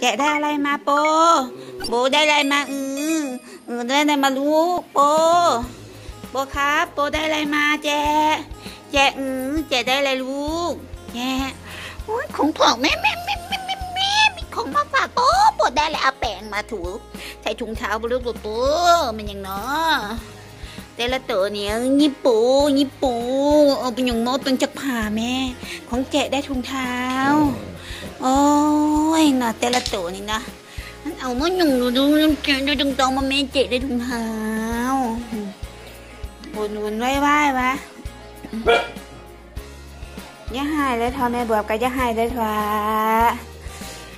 แกะได้อะไรมาโป โบได้อะไรมาอือเออได้อะไรมาลูกโป โปครับ โปได้อะไรมาแจแจอือแจได้อะไรลูกแจโอ้ยของของแม่แม่แม่แม่แม่แม่มีของมาฝากโปโปได้เลยเอาแป้งมาถู ใส่ถุงเท้าบลูกโปมันยังเนาะ แต่ละตัวเนี่ยญี่ปุ่นญี่ปุ่นเอาเป็นอย่างโมเป็นจักผ่าแม่ ของแกะได้ถุงเท้า โอ้ยนะแต่ละตัวนี่นะมันเอามาหยุ่งดูดูดูเจดูตรงตรงมาเมเจได้ถุงเท้าวนวนไว้ไว้วะอย่าหายเลยทอแม่บอกก็ย่าหายเลยทว่า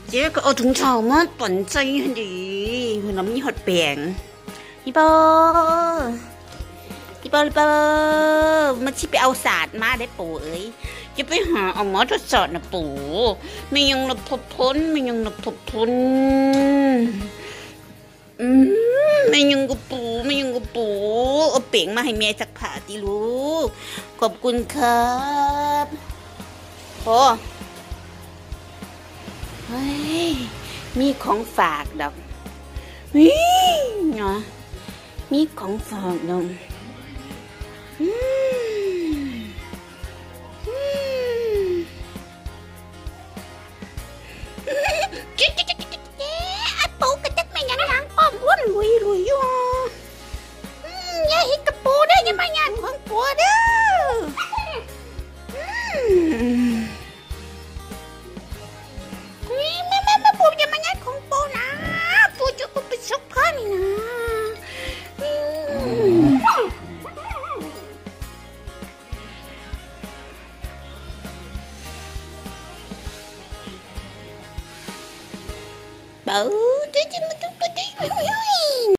เจ๊ก็เอาถุงเท้ามาปั่นใจให้ดีมันน้ำมีหดเปลียงพี่ โปพี่โปพี่โปมันชิไปเอาศาสตร์มาได้ปู่เอ้ยจะไปหาเอาหมอทดสอบนะปู่ไม่ยังระพบพ้นไม่ยังระพบพ้นอืมไม่ยังกับปู่ไม่ยังกับปู่เอาเป่งมาให้เมียสักผ่าติลูก ขอบคุณครับโอ้เฮ้ยมีของฝากดอกวิเนาะมีของฝากดอก ปูนะปูจะกูไปซุกพ่อนี่นะอืม bảo chứ chứ mà tôi tôi